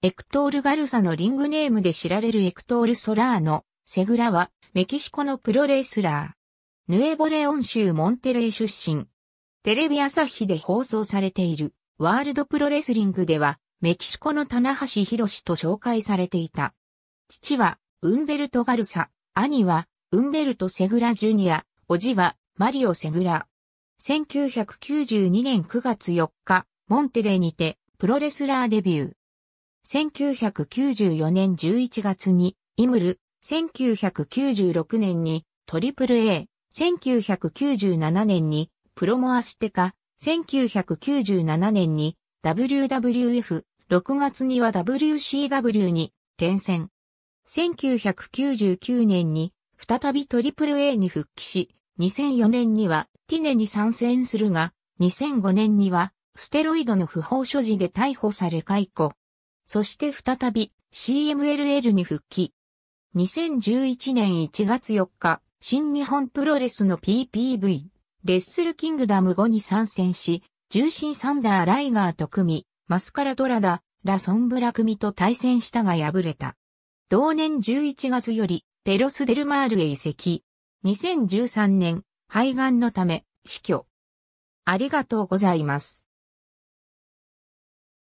エクトール・ガルサのリングネームで知られるエクトール・ソラーノ、セグラはメキシコのプロレスラー。ヌエボレオン州モンテレー出身。テレビ朝日で放送されているワールドプロレスリングではメキシコの棚橋弘至と紹介されていた。父はウンベルト・ガルサ、兄はウンベルト・セグラ・ジュニア、叔父はマリオ・セグラ。1992年9月4日、モンテレーにてプロレスラーデビュー。1994年11月にイムル、1996年にトリプル A、1997年にプロモアステカ、1997年に WWF、6月には WCW に転戦。1999年に再びトリプル A に復帰し、2004年にはティネに参戦するが、2005年にはステロイドの不法所持で逮捕され解雇。そして再び CMLL に復帰。2011年1月4日、新日本プロレスの PPV、レッスルキングダム5に参戦し、重心サンダー・ライガーと組、マスカラドラダ、ラソンブラ組と対戦したが敗れた。同年11月より、ペロス・デルマールへ移籍。2013年、肺がんのため、死去。ありがとうございます。